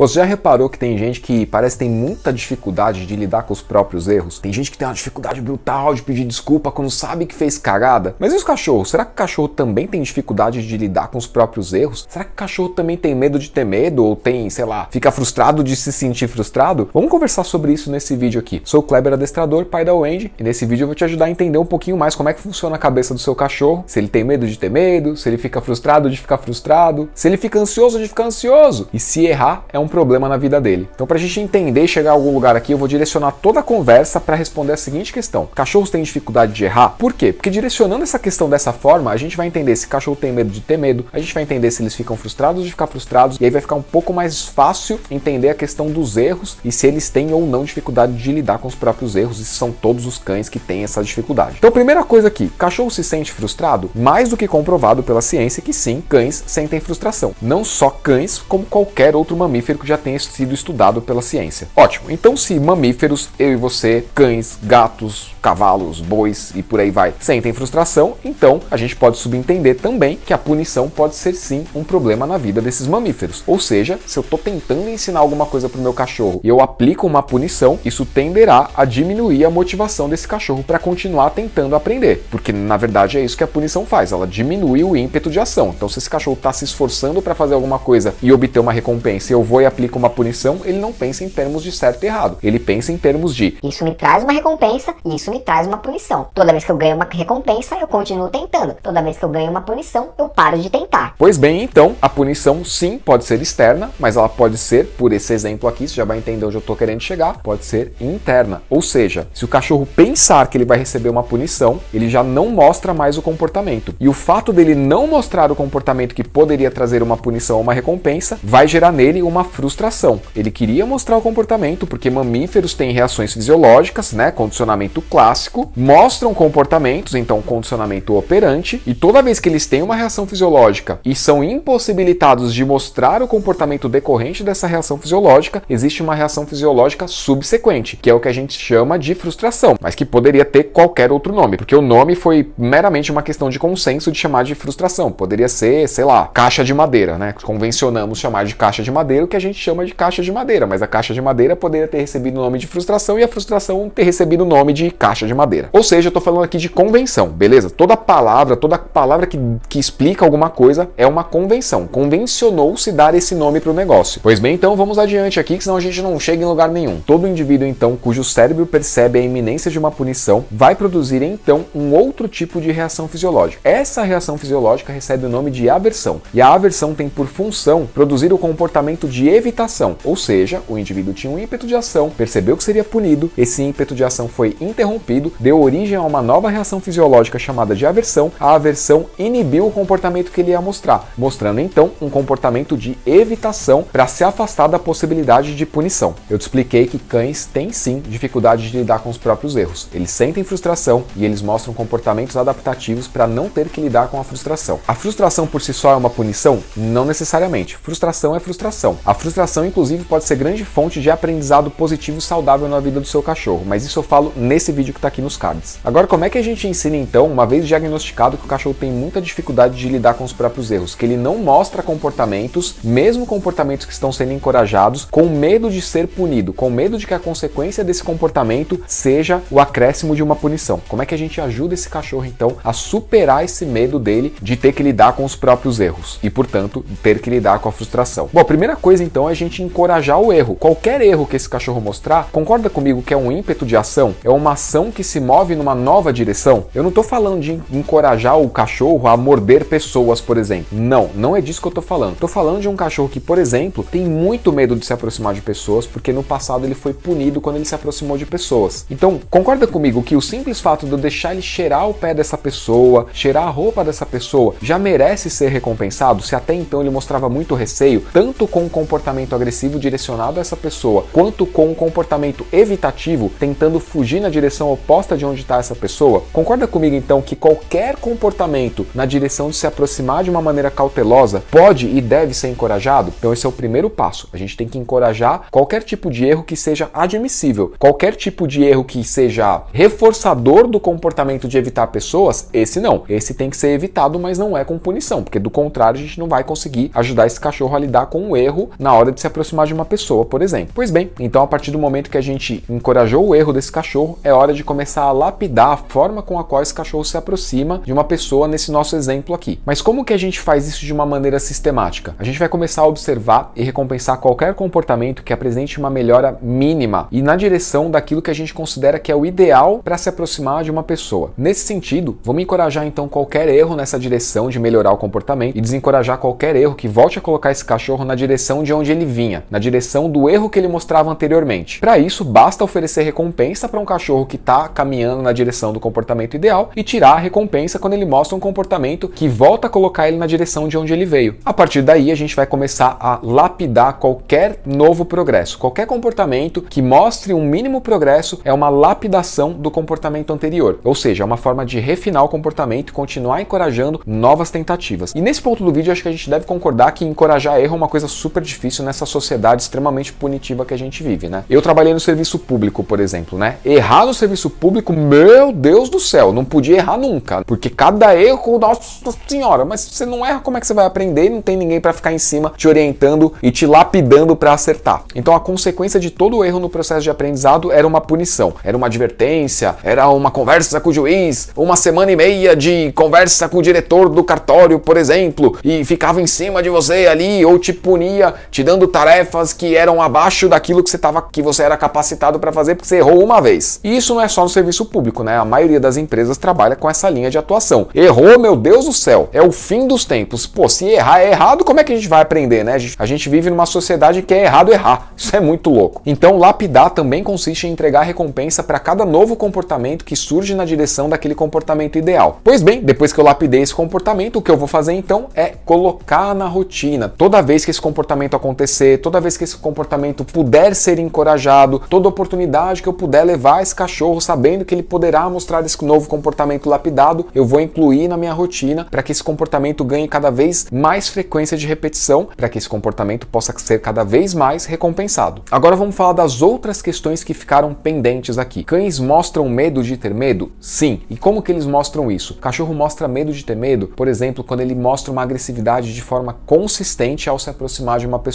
Você já reparou que tem gente que parece que tem muita dificuldade de lidar com os próprios erros? Tem gente que tem uma dificuldade brutal de pedir desculpa quando sabe que fez cagada. Mas e os cachorros? Será que o cachorro também tem dificuldade de lidar com os próprios erros? Será que o cachorro também tem medo de ter medo? Ou tem, sei lá, fica frustrado de se sentir frustrado? Vamos conversar sobre isso nesse vídeo aqui. Sou o Kleber Adestrador, pai da Wendy, e nesse vídeo eu vou te ajudar a entender um pouquinho mais como é que funciona a cabeça do seu cachorro, se ele tem medo de ter medo, se ele fica frustrado de ficar frustrado, se ele fica ansioso de ficar ansioso, e se errar é um problema na vida dele. Então, para a gente entender e chegar a algum lugar aqui, eu vou direcionar toda a conversa para responder a seguinte questão: cachorros têm dificuldade de errar? Por quê? Porque direcionando essa questão dessa forma, a gente vai entender se cachorro tem medo de ter medo, a gente vai entender se eles ficam frustrados de ficar frustrados, e aí vai ficar um pouco mais fácil entender a questão dos erros e se eles têm ou não dificuldade de lidar com os próprios erros, e se são todos os cães que têm essa dificuldade. Então, primeira coisa aqui: cachorro se sente frustrado? Mais do que comprovado pela ciência que sim, cães sentem frustração. Não só cães, como qualquer outro mamífero que já tenha sido estudado pela ciência. Ótimo. Então, se mamíferos, eu e você, cães, gatos, cavalos, bois e por aí vai, sentem frustração, então a gente pode subentender também que a punição pode ser sim um problema na vida desses mamíferos. Ou seja, se eu estou tentando ensinar alguma coisa para o meu cachorro e eu aplico uma punição, isso tenderá a diminuir a motivação desse cachorro para continuar tentando aprender, porque na verdade é isso que a punição faz, ela diminui o ímpeto de ação. Então, se esse cachorro está se esforçando para fazer alguma coisa e obter uma recompensa, eu vou e aplico uma punição, ele não pensa em termos de certo e errado, ele pensa em termos de isso me traz uma recompensa e isso me traz uma punição. Toda vez que eu ganho uma recompensa, eu continuo tentando. Toda vez que eu ganho uma punição, eu paro de tentar. Pois bem, então, a punição sim pode ser externa, mas ela pode ser, por esse exemplo aqui, você já vai entender onde eu estou querendo chegar, pode ser interna. Ou seja, se o cachorro pensar que ele vai receber uma punição, ele já não mostra mais o comportamento. E o fato dele não mostrar o comportamento que poderia trazer uma punição ou uma recompensa vai gerar nele uma frustração. Ele queria mostrar o comportamento porque mamíferos têm reações fisiológicas, né, condicionamento clássico, mostram comportamentos, então condicionamento operante, e toda vez que eles têm uma reação fisiológica e são impossibilitados de mostrar o comportamento decorrente dessa reação fisiológica, existe uma reação fisiológica subsequente, que é o que a gente chama de frustração, mas que poderia ter qualquer outro nome, porque o nome foi meramente uma questão de consenso de chamar de frustração. Poderia ser, sei lá, caixa de madeira, né? Convencionamos chamar de caixa de madeira o que a gente chama de caixa de madeira, mas a caixa de madeira poderia ter recebido o nome de frustração e a frustração ter recebido o nome de caixa de madeira. Ou seja, eu tô falando aqui de convenção, beleza? Toda palavra, toda palavra que, que explica alguma coisa é uma convenção. Convencionou-se dar esse nome para o negócio. Pois bem, então vamos adiante aqui, que senão a gente não chega em lugar nenhum. Todo indivíduo, então, cujo cérebro percebe a iminência de uma punição, vai produzir então um outro tipo de reação fisiológica. Essa reação fisiológica recebe o nome de aversão, e a aversão tem por função produzir o comportamento de evitação, ou seja, o indivíduo tinha um ímpeto de ação, percebeu que seria punido, esse ímpeto de ação foi interrompido, deu origem a uma nova reação fisiológica chamada de aversão. A aversão inibiu o comportamento que ele ia mostrar, mostrando então um comportamento de evitação para se afastar da possibilidade de punição. Eu te expliquei que cães têm sim dificuldade de lidar com os próprios erros. Eles sentem frustração e eles mostram comportamentos adaptativos para não ter que lidar com a frustração. A frustração por si só é uma punição? Não necessariamente. Frustração é frustração. A frustração, inclusive, pode ser grande fonte de aprendizado positivo e saudável na vida do seu cachorro, mas isso eu falo nesse vídeo que está aqui nos cards. Agora, como é que a gente ensina então, uma vez diagnosticado que o cachorro tem muita dificuldade de lidar com os próprios erros, que ele não mostra comportamentos, mesmo comportamentos que estão sendo encorajados, com medo de ser punido, com medo de que a consequência desse comportamento seja o acréscimo de uma punição? Como é que a gente ajuda esse cachorro então a superar esse medo dele de ter que lidar com os próprios erros e, portanto, ter que lidar com a frustração? Bom, a primeira coisa então a gente encorajar o erro. Qualquer erro que esse cachorro mostrar, concorda comigo que é um ímpeto de ação? É uma ação que se move numa nova direção? Eu não estou falando de encorajar o cachorro a morder pessoas, por exemplo. Não, não é disso que eu estou falando. Estou falando de um cachorro que, por exemplo, tem muito medo de se aproximar de pessoas porque no passado ele foi punido quando ele se aproximou de pessoas. Então, concorda comigo que o simples fato de eu deixar ele cheirar o pé dessa pessoa, cheirar a roupa dessa pessoa, já merece ser recompensado se até então ele mostrava muito receio, tanto com um comportamento agressivo direcionado a essa pessoa, quanto com um comportamento evitativo, tentando fugir na direção oposta de onde está essa pessoa? Concorda comigo então que qualquer comportamento na direção de se aproximar de uma maneira cautelosa pode e deve ser encorajado? Então esse é o primeiro passo. A gente tem que encorajar qualquer tipo de erro que seja admissível, qualquer tipo de erro que seja reforçador do comportamento de evitar pessoas, esse não. Esse tem que ser evitado, mas não é com punição, porque do contrário a gente não vai conseguir ajudar esse cachorro a lidar com o erro na na hora de se aproximar de uma pessoa, por exemplo. Pois bem, então a partir do momento que a gente encorajou o erro desse cachorro, é hora de começar a lapidar a forma com a qual esse cachorro se aproxima de uma pessoa nesse nosso exemplo aqui. Mas como que a gente faz isso de uma maneira sistemática? A gente vai começar a observar e recompensar qualquer comportamento que apresente uma melhora mínima e na direção daquilo que a gente considera que é o ideal para se aproximar de uma pessoa. Nesse sentido, vamos encorajar então qualquer erro nessa direção de melhorar o comportamento e desencorajar qualquer erro que volte a colocar esse cachorro na direção de onde ele vinha, na direção do erro que ele mostrava anteriormente. Para isso, basta oferecer recompensa para um cachorro que está caminhando na direção do comportamento ideal e tirar a recompensa quando ele mostra um comportamento que volta a colocar ele na direção de onde ele veio. A partir daí, a gente vai começar a lapidar qualquer novo progresso. Qualquer comportamento que mostre um mínimo progresso é uma lapidação do comportamento anterior, ou seja, é uma forma de refinar o comportamento e continuar encorajando novas tentativas. E nesse ponto do vídeo, acho que a gente deve concordar que encorajar erro é uma coisa super difícil nessa sociedade extremamente punitiva que a gente vive, né? Eu trabalhei no serviço público, por exemplo, né? Errar no serviço público, meu Deus do céu, não podia errar nunca, porque cada erro, nossa senhora, mas você não erra, como é que você vai aprender? Não tem ninguém para ficar em cima te orientando e te lapidando para acertar. Então a consequência de todo erro no processo de aprendizado era uma punição, era uma advertência, era uma conversa com o juiz, uma semana e meia de conversa com o diretor do cartório, por exemplo, e ficava em cima de você ali ou te punia, te dando tarefas que eram abaixo daquilo que você tava que você era capacitado para fazer porque você errou uma vez. E isso não é só no serviço público, né? A maioria das empresas trabalha com essa linha de atuação. Errou, meu Deus do céu, é o fim dos tempos. Pô, se errar é errado, como é que a gente vai aprender, né? A gente vive numa sociedade que é errado errar. Isso é muito louco. Então, lapidar também consiste em entregar recompensa para cada novo comportamento que surge na direção daquele comportamento ideal. Pois bem, depois que eu lapidei esse comportamento, o que eu vou fazer então é colocar na rotina. Toda vez que esse comportamento acontecer, toda vez que esse comportamento puder ser encorajado, toda oportunidade que eu puder levar esse cachorro sabendo que ele poderá mostrar esse novo comportamento lapidado, eu vou incluir na minha rotina para que esse comportamento ganhe cada vez mais frequência de repetição, para que esse comportamento possa ser cada vez mais recompensado. Agora vamos falar das outras questões que ficaram pendentes aqui. Cães mostram medo de ter medo? Sim. E como que eles mostram isso? O cachorro mostra medo de ter medo, por exemplo, quando ele mostra uma agressividade de forma consistente ao se aproximar de uma pessoa,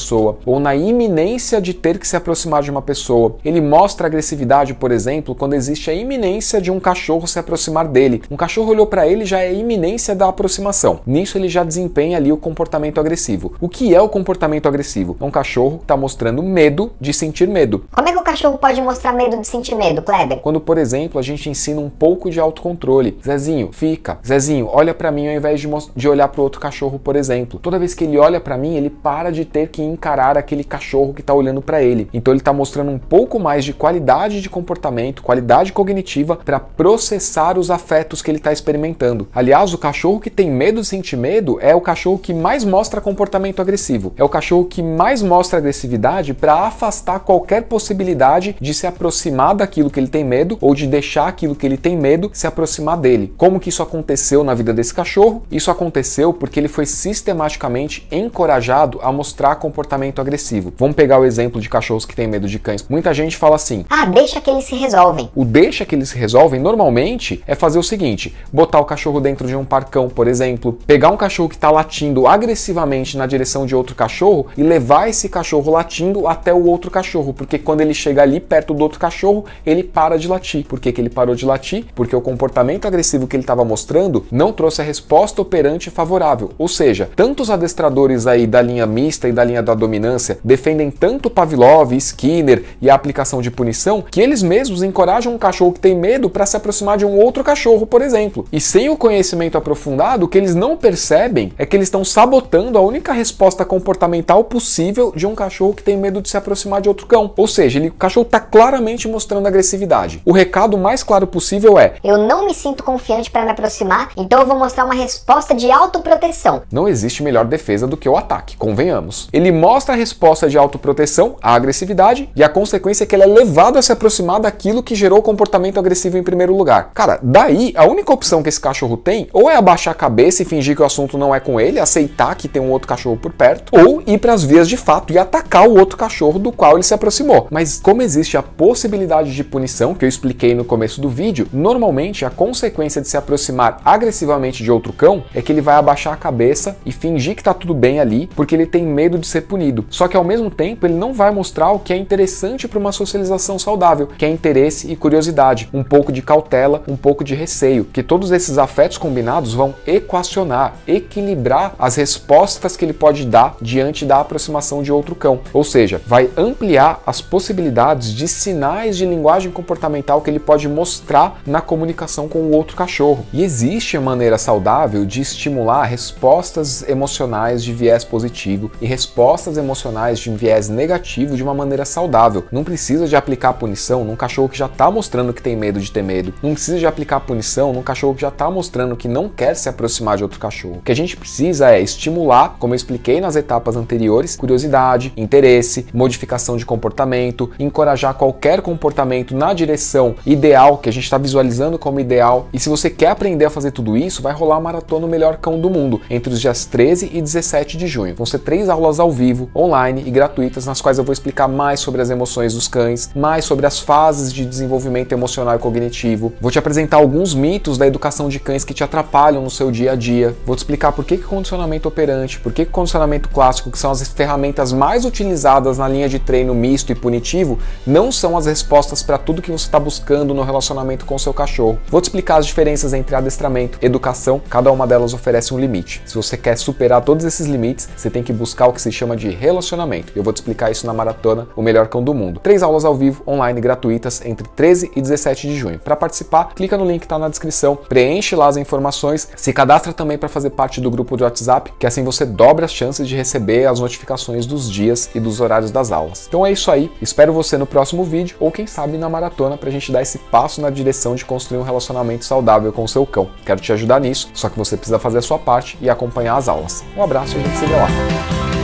ou na iminência de ter que se aproximar de uma pessoa. Ele mostra agressividade, por exemplo, quando existe a iminência de um cachorro se aproximar dele. Um cachorro olhou para ele já é a iminência da aproximação. Nisso ele já desempenha ali o comportamento agressivo. O que é o comportamento agressivo? É um cachorro que está mostrando medo de sentir medo. Como é que o cachorro pode mostrar medo de sentir medo, Kleber? Quando, por exemplo, a gente ensina um pouco de autocontrole. Zezinho, fica. Zezinho, olha para mim ao invés de, de olhar para o outro cachorro, por exemplo. Toda vez que ele olha para mim, ele para de ter que encarar aquele cachorro que está olhando para ele. Então ele está mostrando um pouco mais de qualidade de comportamento, qualidade cognitiva para processar os afetos que ele está experimentando. Aliás, o cachorro que tem medo de sentir medo é o cachorro que mais mostra comportamento agressivo. É o cachorro que mais mostra agressividade para afastar qualquer possibilidade de se aproximar daquilo que ele tem medo ou de deixar aquilo que ele tem medo se aproximar dele. Como que isso aconteceu na vida desse cachorro? Isso aconteceu porque ele foi sistematicamente encorajado a mostrar comportamento agressivo. Vamos pegar o exemplo de cachorros que têm medo de cães. Muita gente fala assim: "Ah, deixa que eles se resolvem". O deixa que eles se resolvem normalmente é fazer o seguinte: botar o cachorro dentro de um parcão, por exemplo, pegar um cachorro que está latindo agressivamente na direção de outro cachorro e levar esse cachorro latindo até o outro cachorro, porque quando ele chega ali perto do outro cachorro, ele para de latir. Por que, que ele parou de latir? Porque o comportamento agressivo que ele estava mostrando não trouxe a resposta operante favorável. Ou seja, tantos adestradores aí da linha mista e da linha da dominância defendem tanto Pavlov, Skinner e a aplicação de punição que eles mesmos encorajam um cachorro que tem medo para se aproximar de um outro cachorro, por exemplo. E sem o conhecimento aprofundado, o que eles não percebem é que eles estão sabotando a única resposta comportamental possível de um cachorro que tem medo de se aproximar de outro cão. Ou seja, ele, o cachorro está claramente mostrando agressividade. O recado mais claro possível é: Eu não me sinto confiante para me aproximar, então eu vou mostrar uma resposta de autoproteção. Não existe melhor defesa do que o ataque, convenhamos. Ele mostra a resposta de autoproteção, a agressividade, e a consequência é que ele é levado a se aproximar daquilo que gerou o comportamento agressivo em primeiro lugar. Cara, daí a única opção que esse cachorro tem ou é abaixar a cabeça e fingir que o assunto não é com ele, aceitar que tem um outro cachorro por perto, ou ir para as vias de fato e atacar o outro cachorro do qual ele se aproximou. Mas como existe a possibilidade de punição, que eu expliquei no começo do vídeo, normalmente a consequência de se aproximar agressivamente de outro cão é que ele vai abaixar a cabeça e fingir que tá tudo bem ali, porque ele tem medo de ser punido. Só que ao mesmo tempo ele não vai mostrar o que é interessante para uma socialização saudável, que é interesse e curiosidade, um pouco de cautela, um pouco de receio, que todos esses afetos combinados vão equacionar, equilibrar as respostas que ele pode dar diante da aproximação de outro cão. Ou seja, vai ampliar as possibilidades de sinais de linguagem comportamental que ele pode mostrar na comunicação com o outro cachorro. E existe a maneira saudável de estimular respostas emocionais de viés positivo e respostas emocionais de viés negativo de uma maneira saudável. Não precisa de aplicar punição num cachorro que já está mostrando que tem medo de ter medo. Não precisa de aplicar punição num cachorro que já está mostrando que não quer se aproximar de outro cachorro. O que a gente precisa é estimular, como eu expliquei nas etapas anteriores, curiosidade, interesse, modificação de comportamento, encorajar qualquer comportamento na direção ideal que a gente está visualizando como ideal. E se você quer aprender a fazer tudo isso, vai rolar a maratona o melhor cão do mundo entre os dias 13 e 17 de junho. Vão ser três aulas ao vivo, online e gratuitas, nas quais eu vou explicar mais sobre as emoções dos cães, mais sobre as fases de desenvolvimento emocional e cognitivo. Vou te apresentar alguns mitos da educação de cães que te atrapalham no seu dia a dia. Vou te explicar por que, que condicionamento operante, por que, que condicionamento clássico, que são as ferramentas mais utilizadas na linha de treino misto e punitivo, não são as respostas para tudo que você está buscando no relacionamento com seu cachorro. Vou te explicar as diferenças entre adestramento, educação, cada uma delas oferece um limite. Se você quer superar todos esses limites, você tem que buscar o que se chama de relacionamento. Eu vou te explicar isso na maratona O Melhor Cão do Mundo. Três aulas ao vivo, online, gratuitas, entre 13 e 17 de junho. Para participar, clica no link que está na descrição, preenche lá as informações, se cadastra também para fazer parte do grupo de WhatsApp, que assim você dobra as chances de receber as notificações dos dias e dos horários das aulas. Então é isso aí, espero você no próximo vídeo ou quem sabe na maratona para a gente dar esse passo na direção de construir um relacionamento saudável com o seu cão. Quero te ajudar nisso, só que você precisa fazer a sua parte e acompanhar as aulas. Um abraço e a gente se vê lá.